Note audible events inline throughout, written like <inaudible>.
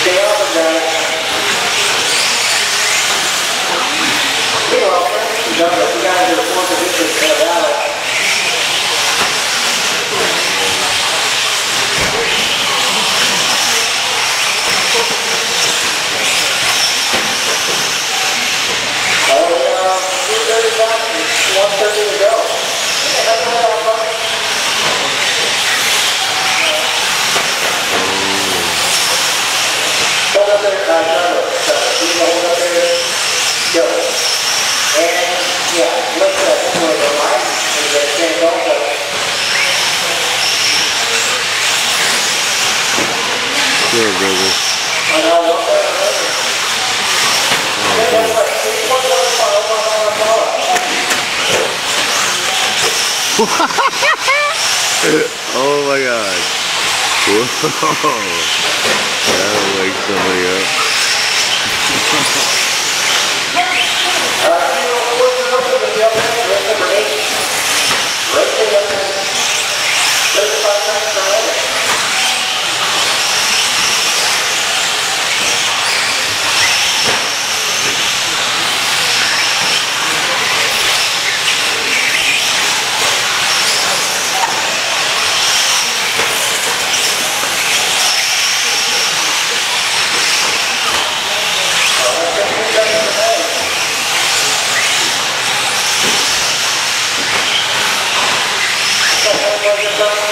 Stay on the ground. <laughs> oh my god. Whoa. <laughs> That'll wake somebody up. Thank you.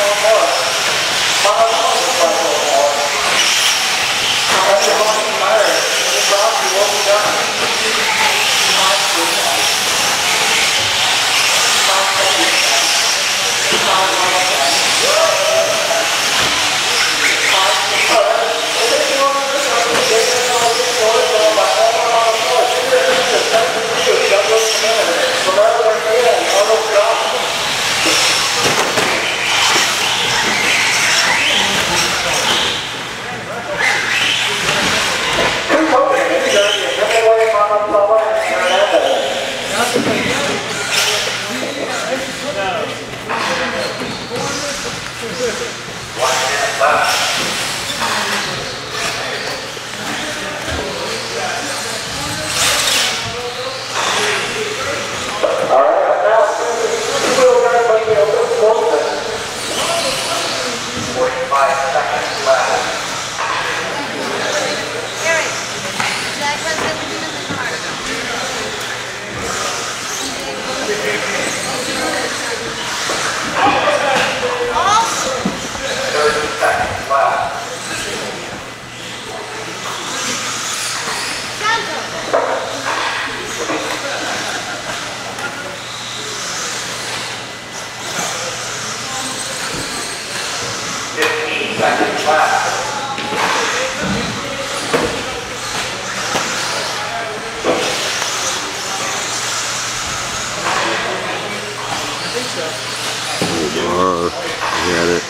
Bar. Got it.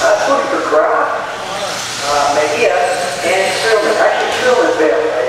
Uh, 40 for crowd. Uh, Mejia and Trillman. Actually, Trillman's there.